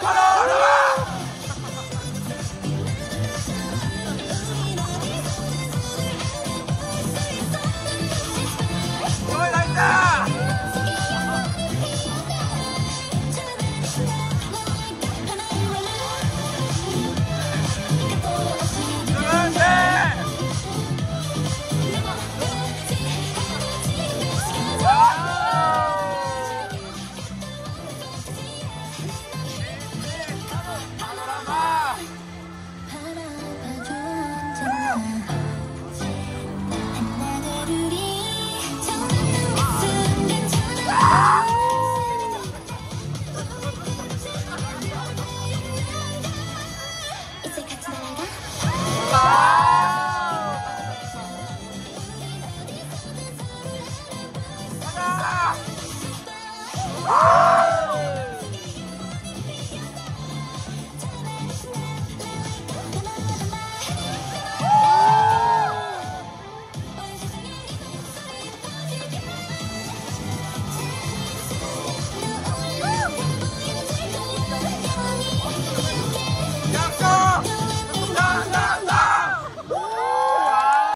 Colorado! Ah!